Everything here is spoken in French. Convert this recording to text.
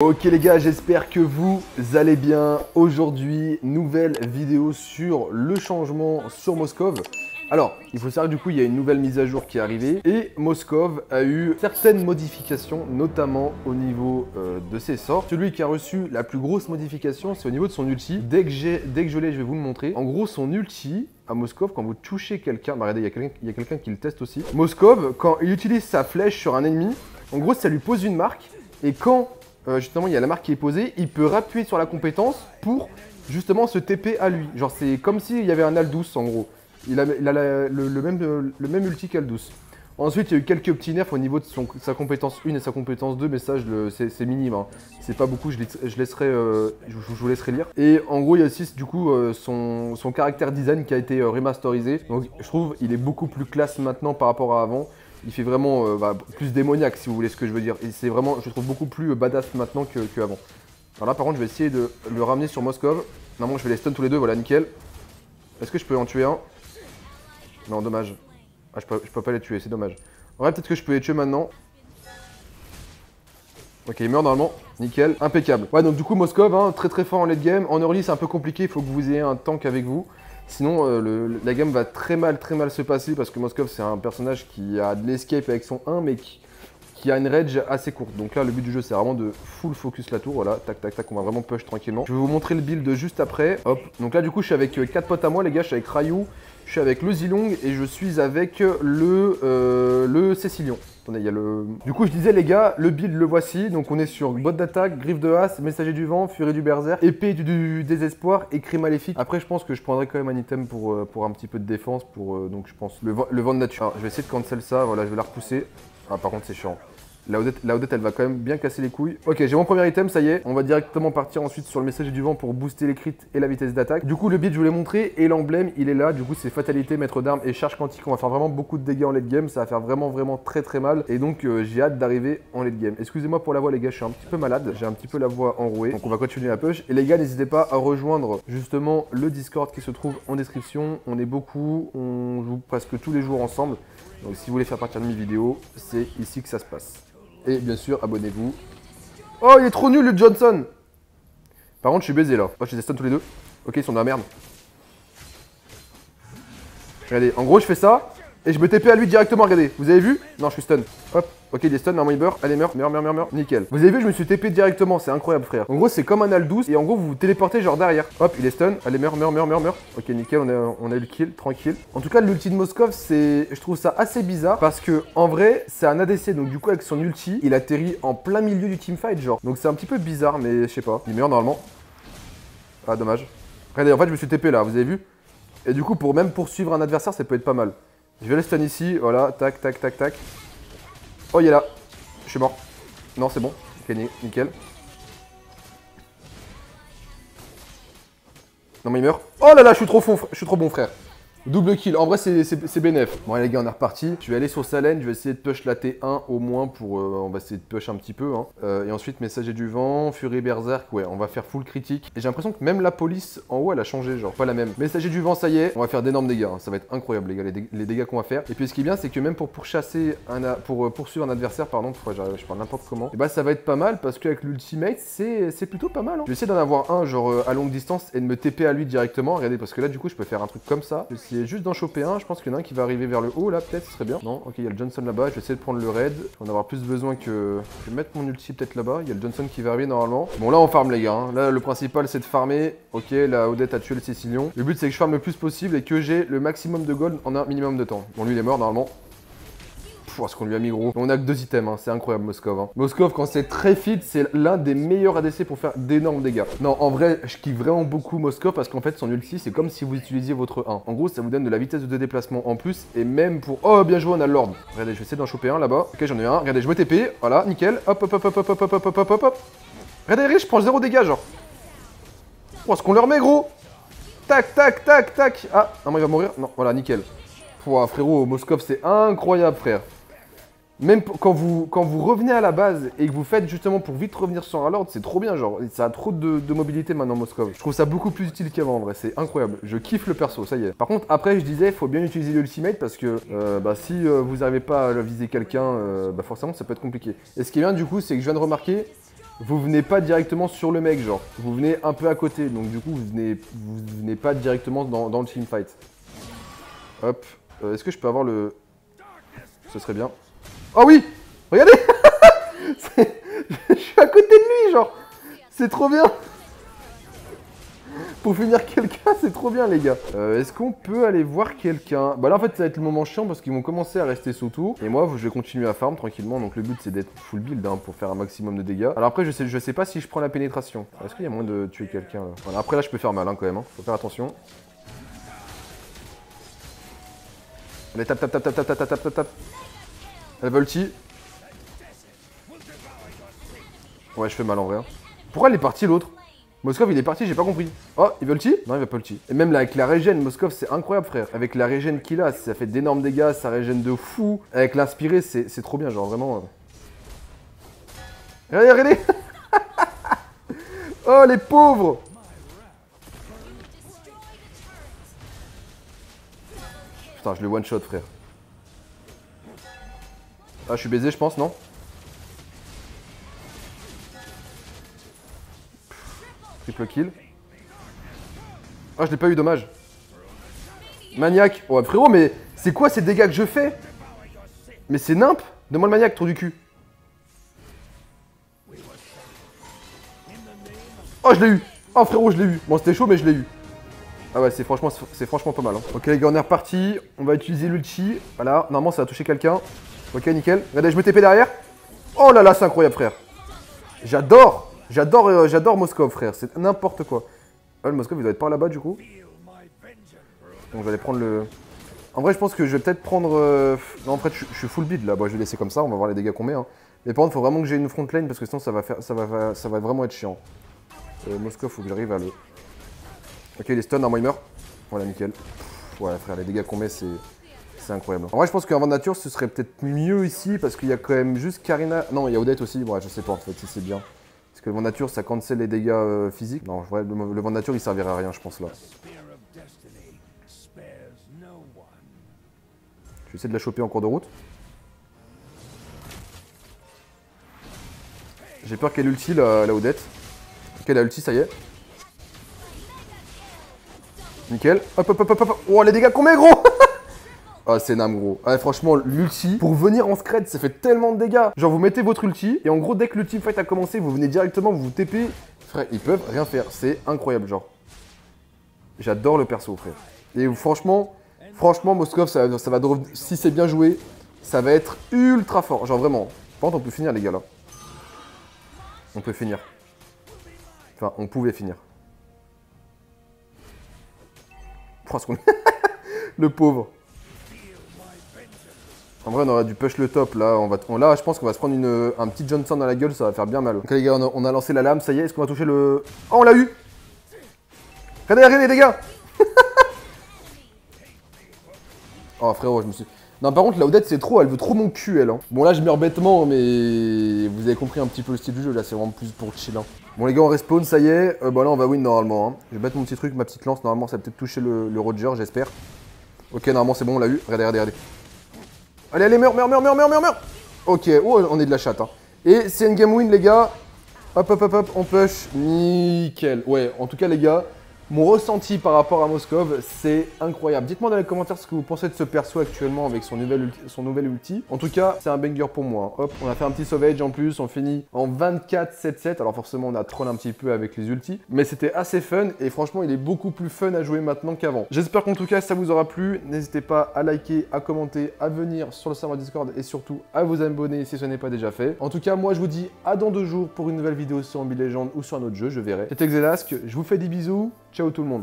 Ok les gars, j'espère que vous allez bien. Aujourd'hui, nouvelle vidéo sur le changement sur Moscov. Alors, il faut savoir du coup, il y a une nouvelle mise à jour qui est arrivée et Moscov a eu certaines modifications, notamment au niveau euh, de ses sorts. Celui qui a reçu la plus grosse modification, c'est au niveau de son ulti. Dès que, dès que je l'ai, je vais vous le montrer. En gros, son ulti, à Moscov, quand vous touchez quelqu'un, bah regardez, il y a quelqu'un qui le teste aussi. Moscov, quand il utilise sa flèche sur un ennemi, en gros, ça lui pose une marque et quand euh, justement, il y a la marque qui est posée, il peut appuyer sur la compétence pour justement se TP à lui. Genre, c'est comme s'il y avait un Aldous en gros. Il a, le, même, le même ulti qu'Aldous. Ensuite, il y a eu quelques petits nerfs au niveau de sa compétence 1 et sa compétence 2, mais ça, c'est minime. Hein. C'est pas beaucoup, je, laisserai, euh, je, vous laisserai lire. Et en gros, il y a aussi du coup euh, son, son, caractère design qui a été remasterisé. Donc, je trouve il est beaucoup plus classe maintenant par rapport à avant il fait vraiment euh, bah, plus démoniaque si vous voulez ce que je veux dire. C'est vraiment, je trouve beaucoup plus euh, badass maintenant qu'avant. Alors là par contre je vais essayer de le ramener sur Moscov. Normalement je vais les stun tous les deux, voilà nickel. Est-ce que je peux en tuer un? Non dommage. Ah je peux, peux pas les tuer, c'est dommage. En vrai peut-être que je peux les tuer maintenant. Ok, il meurt normalement. Nickel, impeccable. Ouais, donc du coup, Moscov, hein, très très fort en late game. En early, c'est un peu compliqué, il faut que vous ayez un tank avec vous. Sinon, euh, la game va très mal, très mal se passer parce que Moskov, c'est un personnage qui a de l'escape avec son 1, mais qui, a une rage assez courte. Donc là, le but du jeu, c'est vraiment de full focus la tour. Voilà, tac, tac, tac, on va vraiment push tranquillement. Je vais vous montrer le build juste après. Hop. Donc là, du coup, je suis avec 4 euh, potes à moi, les gars. Je suis avec Ryu, je suis avec le Zilong et je suis avec le, euh, le Cécilion il y a le... Du coup, je disais, les gars, le build, le voici. Donc, on est sur botte d'attaque, griffe de as, messager du vent, furie du berserk, épée du, désespoir cri maléfique. Après, je pense que je prendrai quand même un item pour, euh, pour un petit peu de défense. Pour, euh, donc, je pense le, le vent de nature. Alors, je vais essayer de cancel ça. Voilà, je vais la repousser. Ah, par contre, c'est chiant. La Odette, elle va quand même bien casser les couilles. Ok, j'ai mon premier item, ça y est. On va directement partir ensuite sur le message du vent pour booster les crits et la vitesse d'attaque. Du coup, le build, je vous l'ai montré et l'emblème, il est là. Du coup, c'est fatalité, maître d'armes et charge quantique. On va faire vraiment beaucoup de dégâts en late game. Ça va faire vraiment, vraiment très, très mal. Et donc, euh, j'ai hâte d'arriver en late game. Excusez-moi pour la voix, les gars, je suis un petit peu malade. J'ai un petit peu la voix enrouée. Donc, on va continuer la push. Et les gars, n'hésitez pas à rejoindre justement le Discord qui se trouve en description. On est beaucoup, on joue presque tous les jours ensemble. Donc, si vous voulez faire partie de mes vidéos, c'est ici que ça se passe. Et bien sûr, abonnez-vous. Oh, il est trop nul le Johnson Par contre, je suis baisé là. Oh, je les stun tous les deux. Ok, ils sont dans la merde. Regardez, en gros, je fais ça. Et je me TP à lui directement, regardez. Vous avez vu? Non, je suis stun. Hop. Ok, il est stun, normalement il meurt. Allez, meurt, meurt, meurt, meurt, meurt. Nickel. Vous avez vu, je me suis TP directement. C'est incroyable, frère. En gros, c'est comme un Aldous. Et en gros, vous vous téléportez genre derrière. Hop, il est stun. Allez, meurt, meurt, meurt, meurt, meurt. Ok, nickel, on a, on a eu le kill. Tranquille. En tout cas, l'ulti de Moskov, c'est. Je trouve ça assez bizarre. Parce que, en vrai, c'est un ADC. Donc, du coup, avec son ulti, il atterrit en plein milieu du teamfight, genre. Donc, c'est un petit peu bizarre, mais je sais pas. Il meurt normalement. Ah, dommage. Regardez, en fait, je me suis TP là. Vous avez vu? Et du coup, pour même poursuivre un adversaire, ça peut être pas mal. Je vais le stun ici. Voilà, tac, tac, tac, tac. Oh, il est là. Je suis mort. Non, c'est bon. Ok, nickel. Non, mais il meurt. Oh là là, je suis trop, je suis trop bon, frère. Double kill. En vrai, c'est bénef. Bon, allez, les gars, on est reparti. Je vais aller sur Salen. Je vais essayer de push la T1 au moins pour. Euh, on va essayer de push un petit peu. Hein. Euh, et ensuite, Messager du vent, Fury Berserk. Ouais, on va faire full critique. Et j'ai l'impression que même la police en haut, elle a changé. Genre, pas la même. Messager du vent, ça y est. On va faire d'énormes dégâts. Hein. Ça va être incroyable, les gars, les, dégâts, qu'on va faire. Et puis, ce qui est bien, c'est que même pour pourchasser un. Pour euh, poursuivre un adversaire, pardon, je parle n'importe comment. Et bah, ça va être pas mal parce qu'avec l'ultimate, c'est plutôt pas mal. Hein. Je vais essayer d'en avoir un, genre, à longue distance et de me TP à lui directement. Regardez, parce que là, du coup, je peux faire un truc comme ça. Vais essayer juste d'en choper un je pense qu'il y en a un qui va arriver vers le haut là, peut-être, ce serait bien. Non, ok, il y a le Johnson là-bas, je vais essayer de prendre le raid. On va avoir plus besoin que. Je vais mettre mon ulti peut-être là-bas. Il y a le Johnson qui va arriver normalement. Bon, là on farm les gars. Hein. Là, le principal c'est de farmer. Ok, la Odette a tué le Cécilion. Le but c'est que je farme le plus possible et que j'ai le maximum de gold en un minimum de temps. Bon, lui il est mort normalement ce qu'on lui a mis gros. On a que deux items, hein. c'est incroyable Moskov. Hein. Moskov, quand c'est très fit, c'est l'un des meilleurs ADC pour faire d'énormes dégâts. Non, en vrai, je kiffe vraiment beaucoup Moskov parce qu'en fait, son ulti, c'est comme si vous utilisiez votre 1. En gros, ça vous donne de la vitesse de déplacement en plus et même pour... Oh, bien joué, on a le Lord. Regardez, je vais essayer d'en choper un là-bas. Ok, j'en ai un. Regardez, je me TP. Voilà, nickel. Hop, hop, hop, hop, hop, hop, hop, hop, hop, hop, hop. Regardez, je prends zéro dégâts, genre. Oh, ce qu'on leur met, gros Tac, tac, tac, tac Ah, non, il va mourir. Non, voilà, nickel. Pouah, frérot, Moskov, c'est incroyable, frère. Même quand vous, quand vous revenez à la base et que vous faites justement pour vite revenir sur un Lord, c'est trop bien, genre, ça a trop de, mobilité maintenant Moscov. Je trouve ça beaucoup plus utile qu'avant en vrai, c'est incroyable. Je kiffe le perso, ça y est. Par contre, après, je disais, il faut bien utiliser l'ultimate parce que euh, bah, si euh, vous n'arrivez pas à viser quelqu'un, euh, bah, forcément ça peut être compliqué. Et ce qui est bien du coup, c'est que je viens de remarquer vous venez pas directement sur le mec, genre. Vous venez un peu à côté, donc du coup, vous venez, vous venez pas directement dans, dans le teamfight. Hop. Est-ce que je peux avoir le... Ce serait bien. Oh oui Regardez Je suis à côté de lui, genre C'est trop bien Pour finir quelqu'un, c'est trop bien, les gars. Euh, Est-ce qu'on peut aller voir quelqu'un? Bah là, en fait, ça va être le moment chiant parce qu'ils vont commencer à rester sous tour. Et moi, je vais continuer à farm tranquillement. Donc le but, c'est d'être full build hein, pour faire un maximum de dégâts. Alors après, je sais, je sais pas si je prends la pénétration. Est-ce qu'il y a moyen de tuer quelqu'un après là, je peux faire mal hein, quand même. hein. Faut faire attention. Allez, tape, tape, tape, tape, tape, tape, tape, tape, tape. Elle va ulti. Ouais, je fais mal en vrai. hein. Pourquoi il est parti l'autre? Moskov, il est parti, j'ai pas compris. Oh, il veut ulti Non, il va pas ulti. Et même là, avec la régène, Moskov, c'est incroyable, frère. Avec la régène qu'il a, ça fait d'énormes dégâts, ça régène de fou. Avec l'inspiré, c'est c'est trop bien, genre vraiment. euh. Regardez, regardez Oh, les pauvres Putain, je le one shot, frère. Ah, je suis baisé, je pense, non Triple kill. Ah, je l'ai pas eu, dommage. Maniaque. Oh, frérot, mais c'est quoi ces dégâts que je fais Mais c'est nimp Donne-moi le maniaque, trou du cul. Oh, je l'ai eu Oh, frérot, je l'ai eu Bon, c'était chaud, mais je l'ai eu. Ah ouais, c'est franchement, franchement pas mal. hein. Ok, les gars, on est reparti. On va utiliser l'ulti. Voilà, normalement, ça va toucher quelqu'un. Ok, nickel. Regardez, je me TP derrière. Oh là là, c'est incroyable, frère. J'adore J'adore euh, j'adore Moskov, frère. C'est n'importe quoi. Ah, le Moskov, il doit être par là-bas, du coup. Donc, aller prendre le... En vrai, je pense que je vais peut-être prendre... euh, Non, en fait, je, suis full bid, là. Bon, je vais laisser comme ça. On va voir les dégâts qu'on met. hein. Mais par contre, faut vraiment que j'ai une front lane, parce que sinon, ça va, faire... ça va, ça va vraiment être chiant. Euh, Moskov, faut que j'arrive à le... Ok, il est stun, normalement il meurt. Voilà, nickel. Pff, ouais, frère, les dégâts qu'on met, c'est... C'est incroyable. En vrai, je pense qu'avant nature, ce serait peut-être mieux ici, parce qu'il y a quand même juste Karina... Non, il y a Odette aussi. Ouais, je sais pas, en fait, si c'est bien. Parce que le vent nature, ça cancelle les dégâts euh, physiques. Non, le, le vent nature, il servirait à rien, je pense, là. Je vais essayer de la choper en cours de route. J'ai peur qu'elle ulti, la, la Odette. Ok, elle a ulti, ça y est. Nickel. Hop, hop, hop, hop, hop. Oh, les dégâts qu'on met, gros Ah, c'est nam gros. Ah, franchement, l'ulti, pour venir en scred, ça fait tellement de dégâts. Genre, vous mettez votre ulti, et en gros, dès que l'ulti fight a commencé, vous venez directement, vous vous TP. Frère, ils peuvent rien faire. C'est incroyable, genre. J'adore le perso, frère. Et franchement, franchement, Moskov, ça, va si c'est bien joué, ça va être ultra fort. Genre, vraiment. Par contre, on peut finir, les gars, là. On peut finir. Enfin, on pouvait finir. Oh, le pauvre. En vrai, on aurait dû push le top là. On va, là, je pense qu'on va se prendre une, un petit Johnson dans la gueule, ça va faire bien mal. Ok, les gars, on a, lancé la lame, ça y est. Est-ce qu'on va toucher le. Oh, on l'a eu Regardez, regardez, les dégâts Oh, frérot, je me suis. Non, par contre, la Odette, c'est trop. Elle veut trop mon cul, elle. hein. Bon, là, je meurs bêtement, mais vous avez compris un petit peu le style du jeu. Là, c'est vraiment plus pour chill. hein. Bon, les gars, on respawn, ça y est. Euh, bah là, on va win normalement. hein. Je vais mettre mon petit truc, ma petite lance. Normalement, ça va peut-être toucher le, le Roger, j'espère. Ok, normalement, c'est bon, on l'a eu. Regardez, regardez, regardez. Allez, allez, meurs, meurs, meurs, meurs, meurs, meurs. Ok, oh, on est de la chatte. Hein. Et c'est une game win, les gars. Hop, hop, hop, hop, on push. Nickel. Ouais, en tout cas, les gars, mon ressenti par rapport à Moskov, c'est incroyable. Dites-moi dans les commentaires ce que vous pensez de ce perso actuellement avec son nouvel ulti. Son nouvel ulti. En tout cas, c'est un banger pour moi. Hop, on a fait un petit sauvage en plus. On finit en 24-7-7. Alors forcément, on a troll un petit peu avec les ultis. Mais c'était assez fun. Et franchement, il est beaucoup plus fun à jouer maintenant qu'avant. J'espère qu'en tout cas, ça vous aura plu. N'hésitez pas à liker, à commenter, à venir sur le serveur Discord et surtout à vous abonner si ce n'est pas déjà fait. En tout cas, moi, je vous dis à dans deux jours pour une nouvelle vidéo sur Mobile Legends ou sur un autre jeu. Je verrai. C'était Xelasque. Je vous fais des bisous. Ciao tout le monde.